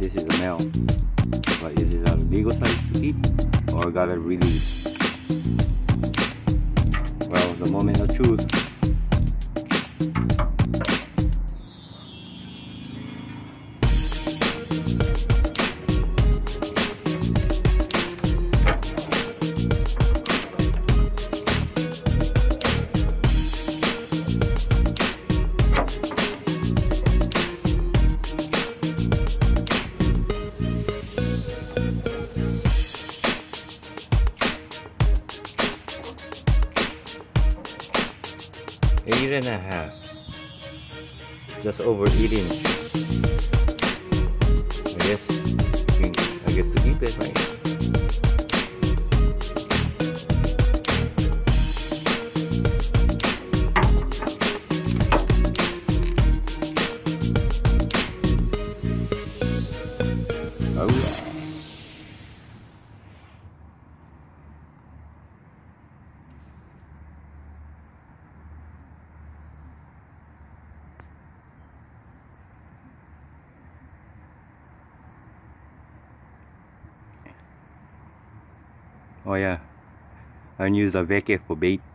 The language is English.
this is a male. But is it a legal size to eat Or gotta release? Eight and a half. Just overeating. I guess I get to keep it, right? Oh yeah. Olha, a News da VEC é Fobeit.